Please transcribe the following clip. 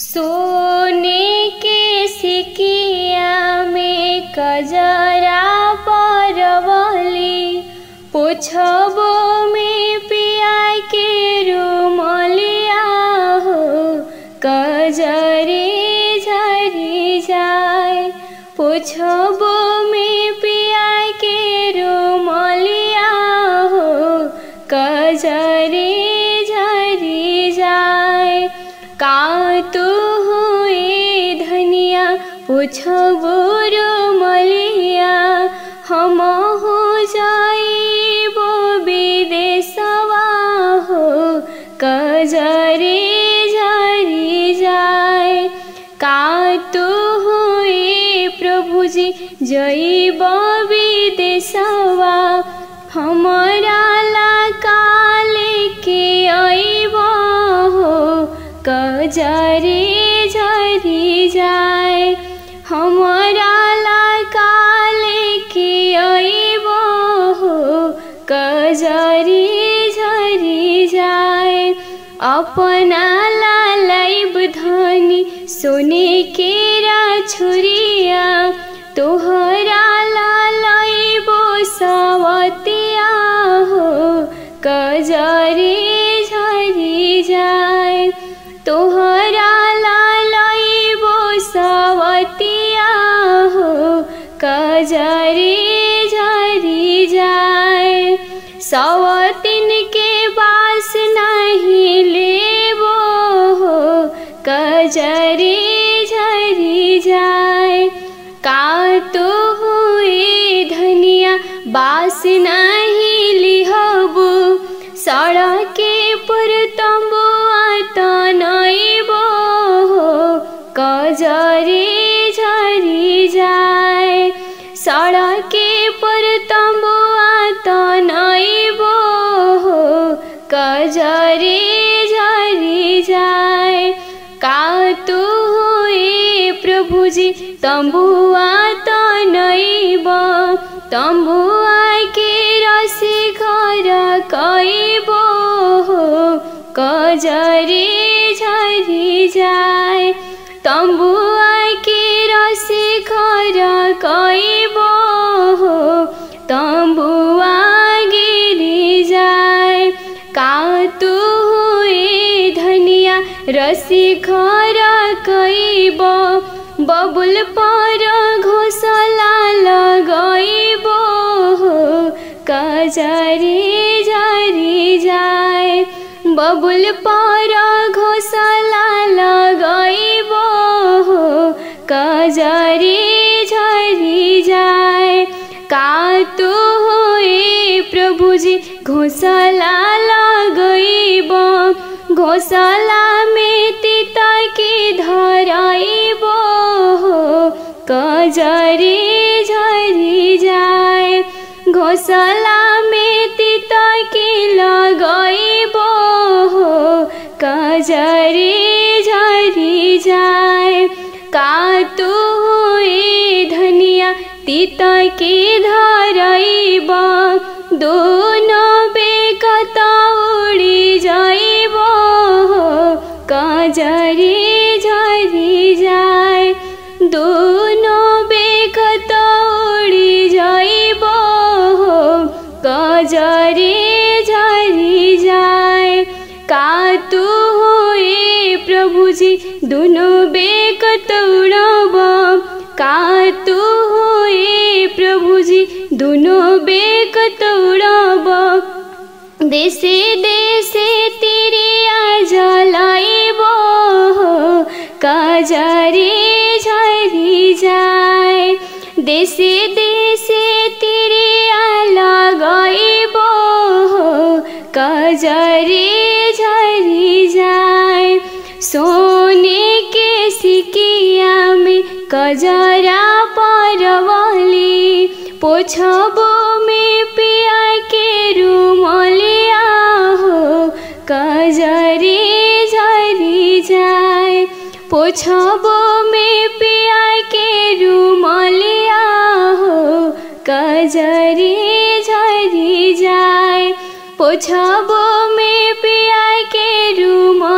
सोने के सिकिया में कजरा परवली पोछबो में पिया के रुमलिया हो कजरे झरी जाए पोछबो में का तू हुए धनिया पुछबो रुमलिया हम हो जाइबो विदेशवा हो कजरे झरी जाए का तू हुए प्रभु जी जइब विदेशवा हमारा क जरी झरी जाय हमरा लाकाले के अइबो हो? क जरी झरी जाय अपना लालाइब धनी सोने केरा छुरिया। तोहरा लालाइबो सवतिया हो कजरी झरी जाय। कजरी झरी जाए। सवतिन के बास नहीं लेबो हो, कजरी झरी जाए। का तो हुए धनिया बास नहीं लिहबो, सड़के বুঝি তম্বুয়া তো নইব তম্বুয়াকে রসি ঘর কইব? কজরে ঝরি যায় তম্বুয়াকে রসি ঘর কইব? তম্বুয়া গিরে যায়, কাতু হুয়ে ধনিয়া রসি ঘর কইব। ববুল পর ঘোষলা লগাইব কাজারি জারি যায়। ববুল পর ঘোষলা লগাইব কাজারি ঝরি যায়। কাতু হয়ে প্রভুজি ঘোষলা লগাইব, ঘোষলা ঝরি যায়। ঘোষলা মেতি তকে লগাইব? কাজরে ঝরি যায়। কাতু হয়ে ধনিয়া তিতাকে ধরাইব? দূর हुए प्रभु जी दोनों बेकत उड़ब का तू हुए प्रभु जी दोनों बेकत उड़ब देशे देशे तिरिया जलाइब हो कजरी झरी जाए देशे देशे तिरिया कजरी झरी जाए सोने के सिकिया में कजरा परवली पोछबो में पिया के रुमलिया हो कजरी झरी जाए पोछबो में पिया के रुमलिया हो कजरी झरी जाए पोछबो में पिया के रुमलिया